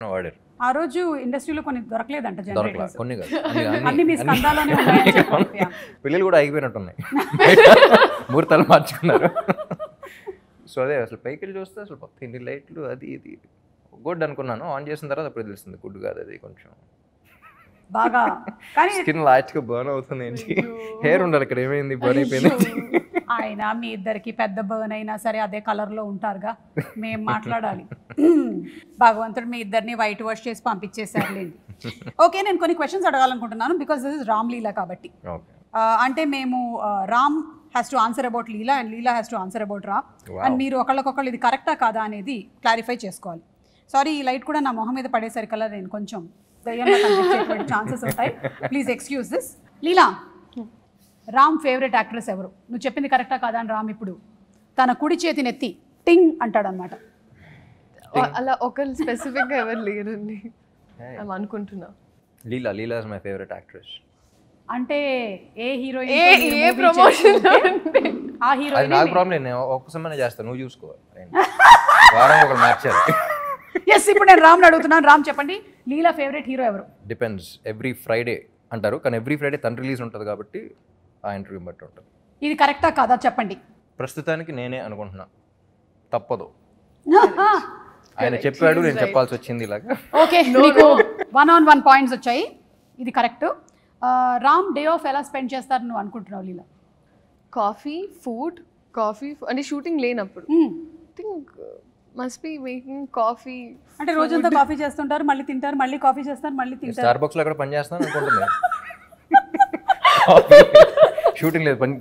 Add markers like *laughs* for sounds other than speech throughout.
వాడారు. ఆ రోజు ఇండస్ట్రీలో కొన్ని దొరకలేదంట దొరకలా కొన్ని. పెళ్ళిళ్ళు *laughs* *laughs* కూడా అయిపోయినట్టున్నాయి *laughs* ముహూర్తాలు మార్చుకున్నారు. సో అదే అసలు పైకి వెళ్ళి చూస్తే అసలు పక్క ఇన్ని లైట్లు అది ఇది. గుడ్ అనుకున్నాను. ఆన్ చేసిన తర్వాత అప్పుడు తెలుస్తుంది గుడ్ కాదు అది కొంచెం బాగా. కానీ స్కిన్ లాస్ట్గా బర్న్ అవుతుంది ఏంటి హెయిర్ ఉండాలి ఇక్కడ ఏమైంది? బర్న్ అయిపోయింది ఆయన మీ ఇద్దరికి పెద్ద బర్న్ అయినా సరే అదే కలర్లో ఉంటారుగా. మేము మాట్లాడాలి. *laughs* భగవంతుడు మీ ఇద్దరిని వైట్ వాష్ చేసి పంపించేసారులేండి ఓకే నేను కొన్ని questions అడగాలనుకుంటున్నాను because this is Ram Leela కాబట్టి. అంటే మేము Ram has to answer about Leela and Leela has to answer about Ram. And మీరు ఒకళ్ళకొకళ్ళు ఇది కరెక్టా కాదా అనేది క్లారిఫై చేసుకోవాలి. సారీ ఈ లైట్ కూడా నా మొహం మీద పడేసరికల్లా నేను కొంచెం దయ్యంగా కనిపించేటువంటి ఛాన్సెస్ ఉంటాయి. Please excuse this Leela Ram favourite actress ఎవరు? నువ్వు చెప్పింది కరెక్టా కాదా అని రామ్ ఇప్పుడు? తన కుడి చేతిని ఎత్తి టింగ్ అంటాడనమాట. అలా ఒకరు స్పెసిఫిక్గా ఎవరు లేరండి? అని అనుకుంటున్నా. Leela Leela is my favourite actress అంటే ఏ హీరోయిన్ ఏ ఏ ప్రమోషన్ ఆ హీరోయిన్ నాకు ప్రాబ్లం నేను ఒక్క సమయం చేస్తాను నువ్వు చూసుకో. వారం ఒకరు మార్చాలి ఎస్ ఇప్పుడు నేను రామ్ని అడుగుతున్నాను. రామ్ చెప్పండి. లీలా ఫేవరెట్ హీరో ఎవరు? డిపెండ్స్ ఎవ్రీ ఫ్రైడే అంటారు. కానీ ఎవ్రీ ఫ్రైడే తన రిలీజ్ ఉంటుంది కాబట్టి ఆ ఇంటర్వ్యూ బట్టి ఉంటుంది. ఇది కరెక్టా కాదా? చెప్పండి. ప్రస్తుతానికి నేనే అనుకుంటున్నా. తప్పదు. ఆయన చెప్పాడు నేను చెప్పాల్సి వచ్చింది ఇలాగా. ఓకే మీకు వన్ ఆన్ వన్ పాయింట్స్ వచ్చాయి. ఇది కరెక్ట్ రామ్ డే ఆఫ్ ఎలా స్పెండ్ చేస్తారు నువ్వు అనుకుంటున్నావు లీలా? కాఫీ ఫుడ్ కాఫీ అంటే షూటింగ్ లేనప్పుడు. Hmm. Think must be making coffee అంటే రోజంతా కాఫీ చేస్తుంటారు మళ్ళీ తింటారు మళ్ళీ కాఫీ చేస్తారు మళ్ళీ తింటారు. స్టార్ బాక్స్లో అక్కడ పని చేస్తాను అనుకుంటుంది. *laughs* షూటింగ్ లేదు పని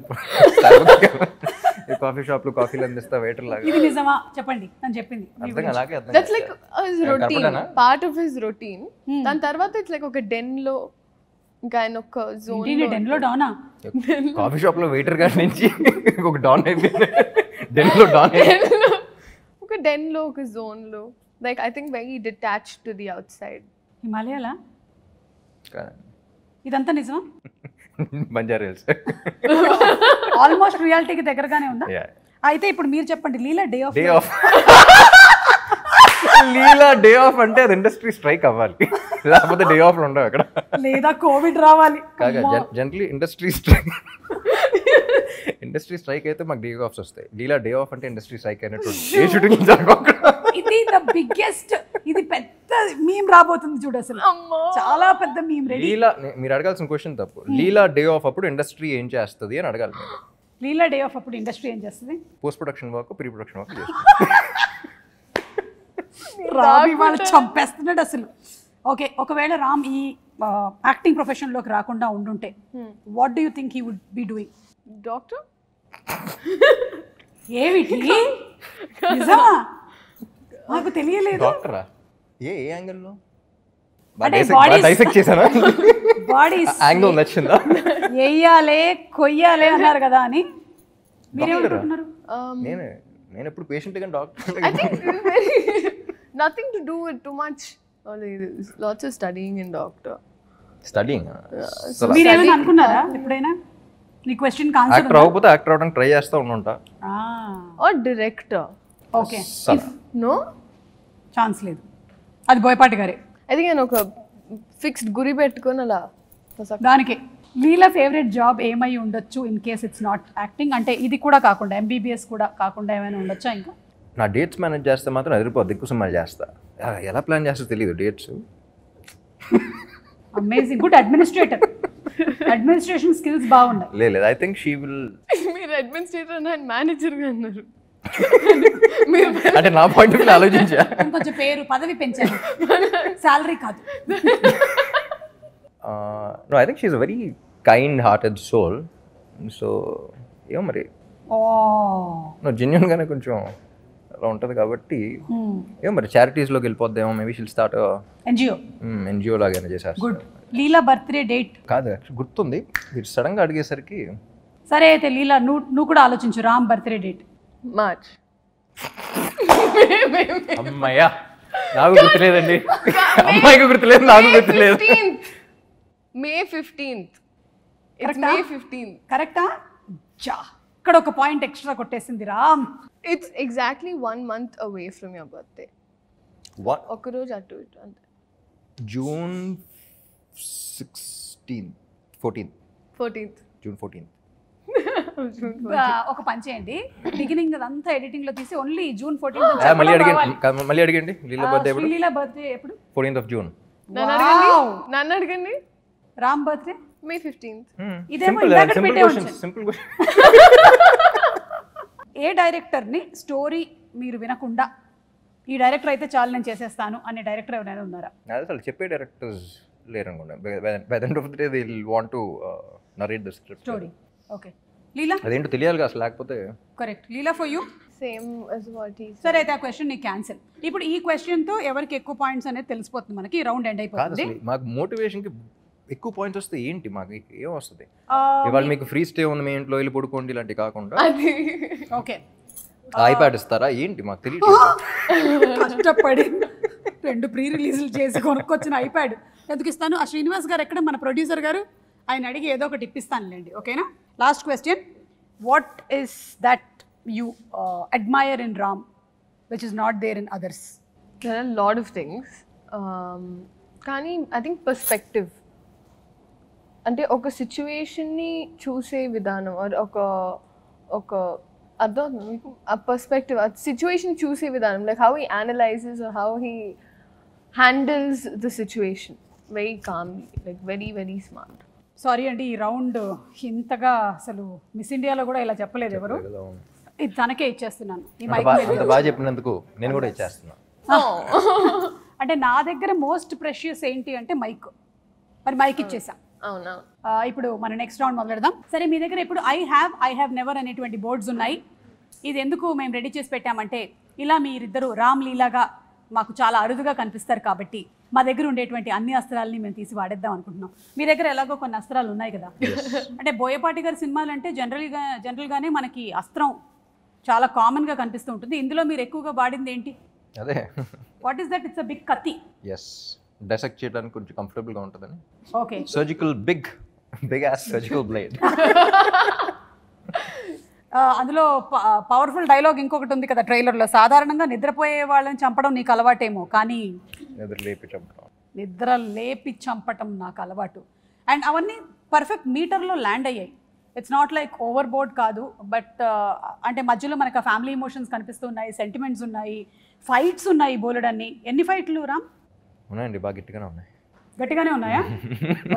కాఫీ షాప్లో కాఫీలు అందిస్తా వెయిటర్ లాగా. ఇది నిజమా? చెప్పండి అని చెప్పింది. అర్థం. అలాగే అర్థం దట్స్ లైక్ రొటీన్ కనపడనా? పార్ట్ ఆఫ్ హిస్ రొటీన్ దాని తర్వాత ఇట్స్ లైక్ ఒక డెన్లో ఇంకా ఆయన ఒక జోన్ ఏంటి నీ డెన్లో డౌనా కాఫీ షాప్లో వెయిటర్ గారి నుంచి ఒక డాన్ అయిపోయింది. డెన్లో డాన్ ఒక డెన్లో ఒక జోన్లో like I think very detach to the outside హిమాలయాలా ఇదంతా నిజమా? *laughs* బంజారా హిల్స్. *laughs* ఆల్మోస్ట్ రియాలిటీకి దగ్గరగానే ఉందా? అయితే ఇప్పుడు మీరు చెప్పండి Leela day off day off Leela day off అంటే అది ఇండస్ట్రీ స్ట్రైక్ అవ్వాలి. లేకపోతే డే ఆఫ్ ఉండవు అక్కడ. లేదా కోవిడ్ రావాలి. కాగా generally industry strike industry strike అయితే మాకు డే ఆఫ్స్ వస్తాయి. లీలా డే ఆఫ్ అంటే ఇండస్ట్రీ స్ట్రైక్ అయినట్టు ఏ షూటింగ్ జరగకుండా. ఇది ద బిగ్గెస్ట్ ఇది పెద్ద మీమ్ రాబోతుంది చూడు అసలు. చాలా పెద్ద మీమ్ రెడీ లీలా మీరు అడగాల్సిన క్వశ్చన్ తప్పు. లీలా డే ఆఫ్ అప్పుడు ఇండస్ట్రీ ఏం చేస్తుంది అని అడగాలి మీరు. లీలా డే ఆఫ్ అప్పుడు ఇండస్ట్రీ ఏం చేస్తుంది? Post production work pre production work Ram ఇవాళ చంపేస్తున్నాడు అసలు. ఓకే ఒకవేళ రామ్ ఈ యాక్టింగ్ ప్రొఫెషన్లోకి రాకుండా ఉండుంటే what do you think he would be doing doctor? ఏమిటి? నిజమా? నాకు తెలియలేదు. డాక్టరా? ఏ ఏ యాంగిల్లో? *laughs* యాంగిల్ నచ్చిందా? కొయ్యాలే అన్నారు కదా అని. మీరేమనుకుంటున్నారు నేనే నేను ఎప్పుడు పేషెంట్ కానీ డాక్టర్ *laughs* in doctor. స్టడీయింగ్ మీరేమైనా అనుకున్నారా ఎప్పుడైనా? నీ క్వశ్చన్ యాక్టర్ అవ్వకపోతే యాక్టర్ అవడానికి ట్రై చేస్తూ ఉండుంటా. Or director. Okay No? Chance లేదు. అది బోయపాటి గారే. think నేను ఒక ఫిక్స్డ్ గురి పెట్టుకొని అలా దానికి లీలా ఫేవరెట్ జాబ్ ఏమై ఉండొచ్చు in case it's not acting అంటే ఇది కూడా కాకుండా ఎంబీబీఎస్ కూడా కాకుండా ఏమైనా ఉండొచ్చా ఇంకా? నా డేట్స్ మేనేజ్ చేస్తే మాత్రం అదిరిపోద్ది ఎక్కువ సినిమాలు చేస్తా. ఎలా ప్లాన్ చేస్తా తెలియదు dates amazing good administrator administration skills బాగున్నాయి. లేదు లేదు ఐ థింక్ షీ విల్ మీరు అడ్మినిస్ట్రేటర్ అండ్ మేనేజర్గా అన్నారు అంటే నా పాయింట్ ఆఫ్ ఆలోచించా. ఇంకొంచెం పేరు పదవి పెంచారు. శాలరీ కాదు. No I think she very kind hearted soul so ఏమో మరి. ఓ. నువ్వు జెన్యున్గానే కొంచెం అలా ఉంటుంది కాబట్టి. ఏమో మరి చారిటీస్లోకి వెళ్ళిపోద్దేమో maybe she'll start NGO NGO లాగానే చేశారు గుడ్ లీలా బర్త్డే డేట్. కాదు గుర్తుంది. మీరు సడన్గా అడిగేసరికి సరే అయితే లీలా నువ్వు నువ్వు కూడా ఆలోచించు. Ram birthday date. మార్చ్. అమ్మయ్యా నాకు గుర్తులేదండి. అమ్మాయికి గుర్తులేదు నాకు గుర్తులేదు. May fifteenth it's May fifteenth కరెక్టా జా ఇక్కడ ఒక పాయింట్ ఎక్స్ట్రా కొట్టేసింది Ram. It's exactly one month away from your birthday one ఒక్కరోజు అటు ఇటు అంతే. June sixteenth fourteenth fourteenth June fourteenth ఒక పని చేయండి. బిగినింగ్ అదంతా ఎడిటింగ్లో తీసి ఓన్లీ జూన్ మళ్ళీ అడిగండి. మళ్ళీ అడిగండి. లీలా బర్త్డే ఎప్పుడు? శ్రీలీల బర్త్డే ఎప్పుడు? ఫోర్టీన్త్ ఆఫ్ జూన్ నన్ను అడగండి. Wow. నన్ను అడగండి. రామ్ బర్త్డే మే ఫిఫ్టీన్త్ ఇదేమో సింపుల్ ఇందాక సింపుల్ పెట్టే. సింపుల్ ఏ డైరెక్టర్ని స్టోరీ మీరు వినకుండా ఈ డైరెక్టర్ అయితే చాలు నేను చేసేస్తాను అనే డైరెక్టర్ ఎవరైనా ఉన్నారా? అసలు చెప్పే డైరెక్టర్స్ లేరు by end of the day they want to narrate the script story okay Leela అదేంటో తెలియాలి కదా అసలు లేకపోతే correct Leela for you same. సరే అయితే ఆ క్వశ్చన్ నీకు క్యాన్సిల్ ఇప్పుడు ఈ క్వశ్చన్తో ఎవరికి ఎక్కువ పాయింట్స్ అనేది తెలిసిపోతుంది మనకి? రౌండ్ ఎండ్ అయిపోతుంది. మాకు మోటివేషన్కి ఎక్కువ పాయింట్స్ వస్తే ఏంటి? మాకు ఏం వస్తుంది? ఇవాళ మీకు ఫ్రీ స్టే ఉంది మీ ఇంట్లో వెళ్ళి పడుకోండి ఇలాంటివి కాకుండా అది. ఓకే ఐప్యాడ్ ఇస్తారా? ఏంటి? మాకు తెలియదు *laughs* కష్టపడి రెండు ప్రీ రిలీజులు చేసి కొనుక్కొచ్చిన ఐప్యాడ్ ఎందుకు ఇస్తాను ఆ శ్రీనివాస్ గారు ఎక్కడ? మన ప్రొడ్యూసర్ గారు. ఆయన అడిగి ఏదో ఒకటి ఇప్పిస్తానులేండి. ఓకేనా? Last question what is that you admire in Ram which is not there in others lot of things కానీ ఐ థింక్ పర్స్పెక్టివ్ అంటే ఒక సిచ్యువేషన్ని చూసే విధానం ఒక ఒక అర్థం మీకు ఆ పర్స్పెక్టివ్ ఆ సిచ్యువేషన్ చూసే విధానం like how he analyses how he handles the situation very calmly like very very smart sorry అండి ఈ రౌండ్ ఇంతగా అసలు మిస్ ఇండియాలో కూడా ఇలా చెప్పలేదు ఎవరు? ఇది తనకే ఇచ్చేస్తున్నాను. ఈ మైక్ బాగా అంత బాగా చెప్పినందుకు నేను కూడా ఇచ్చేస్తున్నా. *laughs* అంటే నా దగ్గర మోస్ట్ ప్రెషియస్ ఏంటి అంటే మైక్ మరి మైక్ ఇచ్చేసా. అవునా? ఇప్పుడు మన నెక్స్ట్ రౌండ్ మొదలెడదాం. సరే మీ దగ్గర ఇప్పుడు I have I have never అనేటువంటి బోర్డ్స్ ఉన్నాయి. ఇది ఎందుకు మేము రెడీ చేసి పెట్టామంటే ఇలా మీరిద్దరు రామ్ లీలాగా మాకు చాలా అరుదుగా కనిపిస్తారు కాబట్టి మా దగ్గర ఉండేటువంటి అన్ని అస్త్రాలని మేము తీసి వాడేద్దాం అనుకుంటున్నాం. మీ దగ్గర ఎలాగో కొన్ని అస్త్రాలు ఉన్నాయి కదా. అంటే బోయపాటి గారి సినిమాలు అంటే జనరల్గా జనరల్గానే మనకి అస్త్రం చాలా కామన్గా కనిపిస్తూ ఉంటుంది. ఇందులో మీరు ఎక్కువగా వాడింది ఏంటి? అదే. What is that it's a big కత్తి. ఎస్ డెసెక్ట్ చేయడానికి కొంచెం కంఫర్టబుల్గా ఉంటుందని. Okay surgical big big as surgical blade అందులో పవర్ఫుల్ డైలాగ్ ఇంకొకటి ఉంది కదా ట్రైలర్లో సాధారణంగా నిద్రపోయే వాళ్ళని చంపడం నీకు అలవాటేమో కానీ ఎదురు లేపి చంపడం. నిద్ర లేపి చంపటం నాకు అలవాటు. అండ్ అవన్నీ పర్ఫెక్ట్ మీటర్లో ల్యాండ్ అయ్యాయి. It's not like over board కాదు బట్ అంటే మధ్యలో మనకు ఫ్యామిలీ ఎమోషన్స్ కనిపిస్తున్నాయి సెంటిమెంట్స్ ఉన్నాయి ఫైట్స్ ఉన్నాయి బోలెడన్ని. ఎన్ని ఫైట్లు రామ్? ఉన్నాయండి బాగా గట్టిగానే ఉన్నాయి. గట్టిగానే ఉన్నాయా?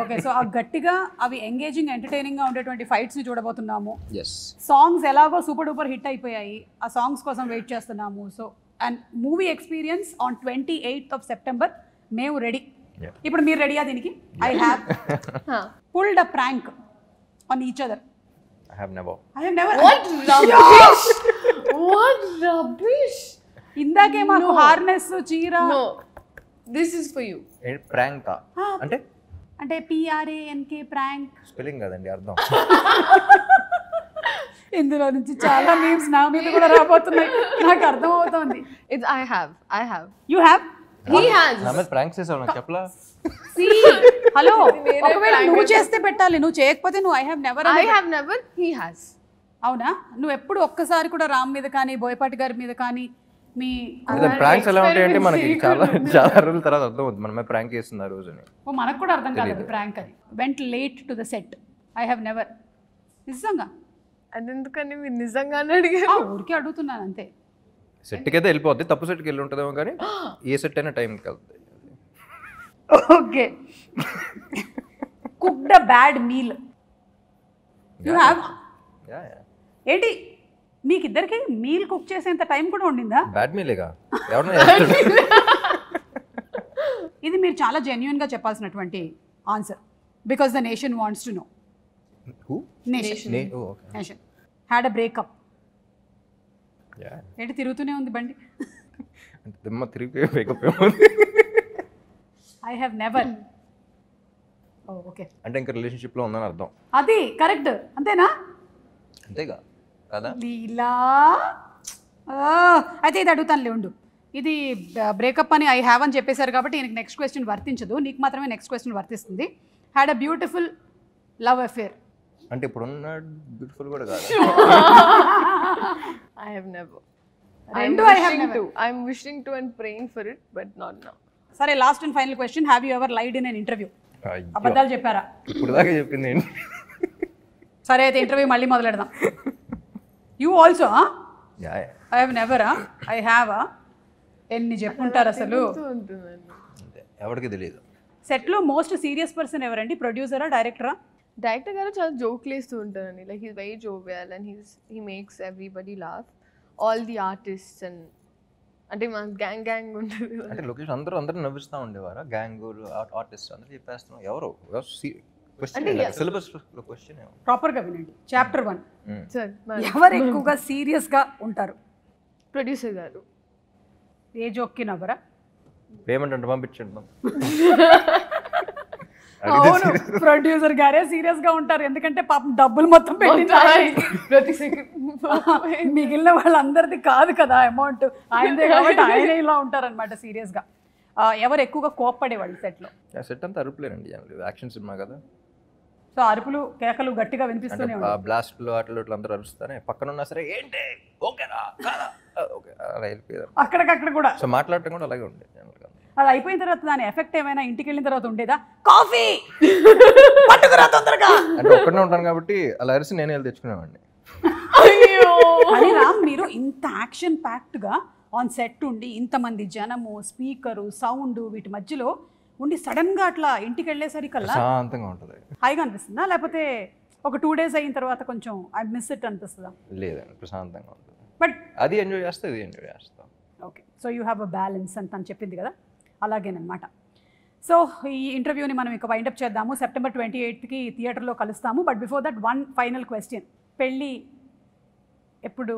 ఓకే సో ఆ గట్టిగా అవి ఎంగేజింగ్ ఎంటర్టైనింగ్గా ఉండేటువంటి ఫైట్స్ని చూడబోతున్నాము. ఎస్ సాంగ్స్ ఎలాగో సూపర్ డూపర్ హిట్ అయిపోయాయి. ఆ సాంగ్స్ కోసం వెయిట్ చేస్తున్నాము. So and movie experience on twenty eighth of September మేము రెడీ. ఇప్పుడు మీరు రెడీయా దీనికి? I have pulled a prank on each other I have never I have never What rubbish! what rubbish! ఇందాకే మాకు హార్నెస్ చీర This is for you. ప్రాంకా అంటే అంటే పిఆర్ఏఎన్కే ప్రాంక్ స్పెల్లింగ్ కదండి అర్థం ఇందులో నుంచి చాలా మీమ్స్ నా మీద కూడా రాబోతున్నాయి నాకు అర్థమవుతోంది It's I have. I have. You have He has. నా మీద ప్రాంక్స్ చేసావు నాకు చెప్పలా *laughs* హలో వేరే ఒకవేళ నువ్వు చేస్తే పెట్టాలి నువ్వు చేయకపోతే నువ్వు I have never I have never. He has. అవునా నువ్వు ఎప్పుడు ఒక్కసారి కూడా రామ్ మీద కానీ బోయపాటి గారి మీద కానీ మీ ప్రాంక్స్ ఎలా ఉంటాయంటే మనకి చాలా చాలా రోజుల తర్వాత అర్థం అవుతుంది మన మీద ప్రాంక్ చేస్తుంది ఆ రోజుని. ఓ మనకు కూడా అర్థం కాలేదు ప్రాంక్ అది. Went late to the set I have never నిజంగా? అదెందుకని మీరు నిజంగానే అడిగారు. ఊరికే అడుగుతున్నాను అంతే. సెట్కి అయితే వెళ్ళిపోద్ది. తప్పు సెట్కి వెళ్ళి ఉంటుందేమో కానీ ఏ సెట్ అయినా టైంకి వెళ్తుంది. Okay. Cooked a bad meal you have ఏంటి? మీకు ఇద్దరికి మీల్ కుక్ చేసేంత టైం కూడా ఉండిందా? బ్యాడ్ మీలేగా? *laughs* ఇది మీరు చాలా జెన్యున్గా చెప్పాల్సినటువంటి answer. Because the nation wants to know? Nation had a breakup Yeah. ఏంటి తిరుగుతూనే ఉంది బండి? ఐ హ్యావ్ నెవర్ ఓకే అంటే ఇంకా రిలేషన్షిప్లో ఉందని అర్థం. అది కరెక్ట్ అంతేనా? అంతేగా. కదా? లీలా? ఆ, అయితే ఇది అడుగుతానులే ఉండు. ఇది బ్రేకప్ అని ఐ హ్యావ్ అని చెప్పేశారు కాబట్టి ఈయనకి నెక్స్ట్ క్వశ్చన్ వర్తించదు. నీకు మాత్రమే నెక్స్ట్ క్వశ్చన్ వర్తిస్తుంది. Had a beautiful love affair అంటే ఇప్పుడున్న బ్యూటిఫుల్ కూడా కాదు. *laughs* రెండు I have wishing never. to. I'm wishing to and praying for it, but not now. సరే last and final question have you ever lied in an interview అబద్ధాలు చెప్పారా? ఇప్పుడు దాకా చెప్పింది ఏంటి? సరే అయితే ఇంటర్వ్యూ మళ్ళీ మొదలెడదాం. You also yeah, yeah. I have never I have ఎన్ని చెప్పుంటారు అసలు? ఎవరికి తెలియదు సెట్లో మోస్ట్ సీరియస్ పర్సన్ ఎవరండి? ప్రొడ్యూసరా డైరెక్టరా డైరెక్టర్ గారు చాలా జోక్లు వేస్తూ ఉంటారండి. Like he's very jovial and he's he makes everybody laugh all the artist and అంటే మన గ్యాంగ్ గ్యాంగ్ ఉంటుంది. అంటే లొకేషన్ అందరూ అందరూ నవ్విస్తూ ఉండేవారా? గ్యాంగ్ ఆర్టిస్ట్ అందరూ చెప్పేస్తున్నాం ఎవరు? సిలబస్ క్వశ్చన్ ప్రాపర్గా వినండి. చాప్టర్ వన్ సార్ మన ఎవరు ఎక్కువగా సీరియస్గా ఉంటారు? ప్రొడ్యూసర్ గారు. ఏ జోక్కి నవ్వరా పేమెంట్ అంటే పంపించండి. *laughs* అవును ప్రొడ్యూసర్ గారే సీరియస్గా ఉంటారు. ఎందుకంటే పాపం డబ్బులు మొత్తం పెట్టింది *laughs* మిగిలిన వాళ్ళందరిది కాదు కదా అమౌంట్ ఆయనదే కాబట్టి ఆయనే ఇలా ఉంటారనమాట సీరియస్గా. ఎవరు ఎక్కువగా కోప్పడేవాళ్ళు సెట్లో? సెట్ అంతా అరుపులేనండి యాక్షన్ సినిమా కదా. సో అరుపులు కేకలు గట్టిగా వినిపిస్తూనే ఉంటాయి. బ్లాస్ట్లు అట్లా ఇట్లా అందరూ అరుస్తానే పక్కన ఉన్నా సరే ఏంటి? ఓకేనా? ఓకే. అలా వెళ్ళిపోయారు అక్కడికక్కడ కూడా. సో మాట్లాడటం కూడా అలాగే ఉండే జనరల్గా అది అయిపోయిన తర్వాత దాని ఎఫెక్ట్ ఏమైనా ఇంటికి వెళ్ళిన తర్వాత ఉండేదా? కాఫీ! పట్టుకురా తొందరగా! అంటే ఒక్కడే ఉంటాను కాబట్టి అలా అరిసి నేనే వెళ్ళి తెచ్చుకునేవాడిని. అయ్యో! అని రామ్ మీరు ఇంత యాక్షన్ ప్యాక్డ్గా ఆన్ సెట్ ఉండి ఇంతమంది జనము స్పీకరు సౌండ్ వీటి మధ్యలో ఉండి సడన్గా అట్లా ఇంటికి వెళ్ళేసరికల్లా ప్రశాంతంగా ఉంటుంది. హాయిగా అనిపిస్తుందా? లేకపోతే ఒక టూ డేస్ అయిన తర్వాత కొంచెం ఐ మిస్ ఇట్ అనిపిస్తుందా? లేదండి ప్రశాంతంగా ఉంటుంది. బట్ అది ఎంజాయ్ చేస్తే ఇది ఎంజాయ్ చేస్తాం. Okay. So you have a balance అని తను చెప్పింది కదా? అలాగేనమాట సో ఈ ఇంటర్వ్యూని మనం ఇక వైండప్ చేద్దాము. సెప్టెంబర్ ట్వంటీ ఎయిత్కి థియేటర్లో కలుస్తాము. But before that one final question పెళ్ళి ఎప్పుడు?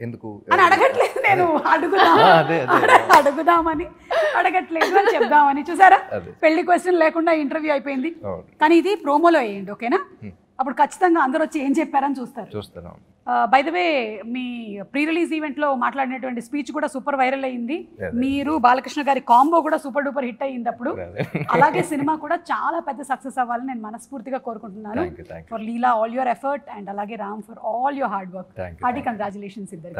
ఎందుకు? అని అడగట్లేదు నేను అడుగుదాం. అడుగుదామని అడగట్లేదు అని చెప్దామని. చూసారా? పెళ్ళి క్వశ్చన్ లేకుండా ఇంటర్వ్యూ అయిపోయింది. కానీ ఇది ప్రోమోలో వేయండి ఓకేనా. అప్పుడు ఖచ్చితంగా అందరూ వచ్చి ఏం చెప్పారని చూస్తారు. చూస్తున్నాం బై ద వే మీ ప్రీ రిలీజ్ ఈవెంట్లో మాట్లాడినటువంటి స్పీచ్ కూడా సూపర్ వైరల్ అయింది. మీరు బాలకృష్ణ గారి కాంబో కూడా సూపర్ డూపర్ హిట్ అయ్యింది అప్పుడు అలాగే సినిమా కూడా చాలా పెద్ద సక్సెస్ అవ్వాలని నేను మనస్ఫూర్తిగా కోరుకుంటున్నాను. For Leela all your effort and అలాగే Ram for all your hard work hearty congratulations ఇద్దరు